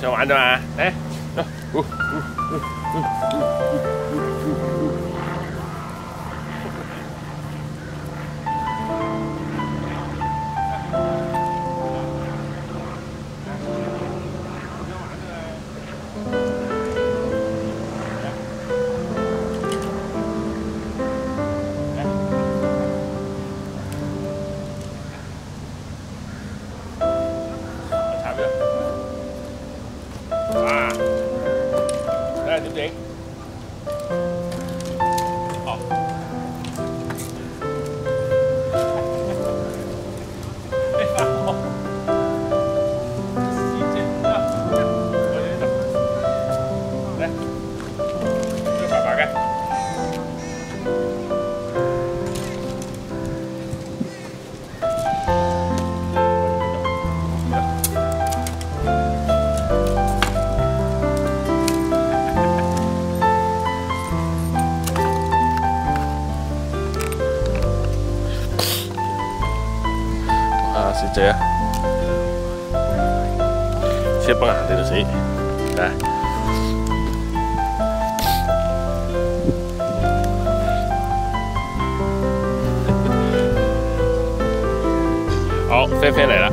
想玩子嘛，来，走，不了。啊，来，弟弟，好，哎呀，好，使劲，来，我给你找，先 好，飞飞来了。